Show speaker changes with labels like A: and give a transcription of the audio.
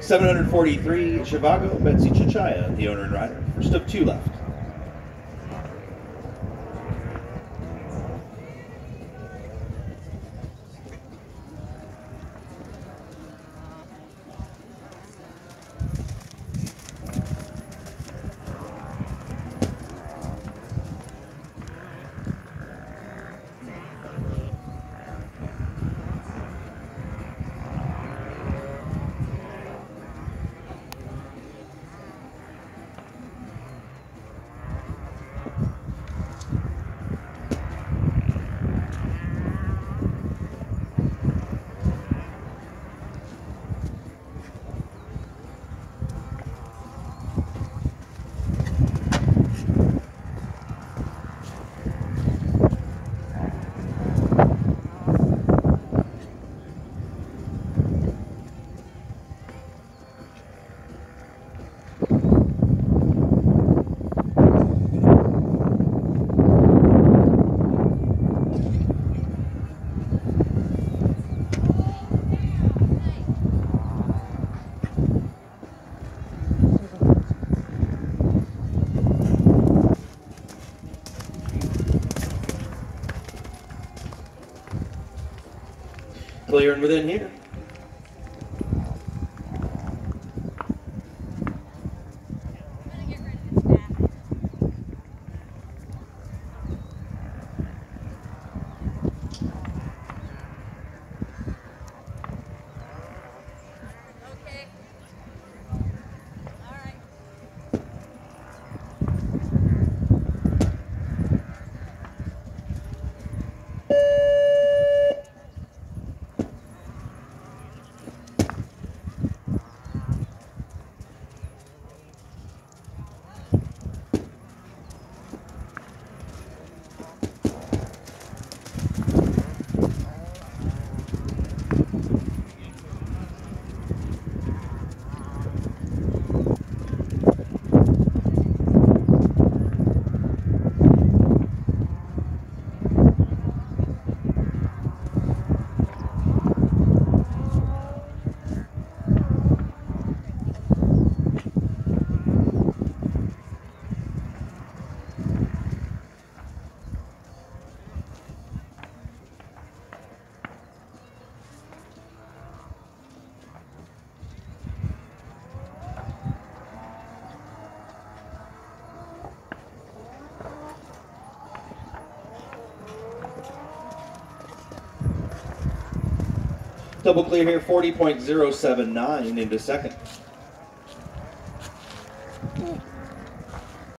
A: 743, Czhivago, Betsy Checchia, the owner and rider. First of two left. Clear and within here. Double clear here, 40.079 into second. Hmm.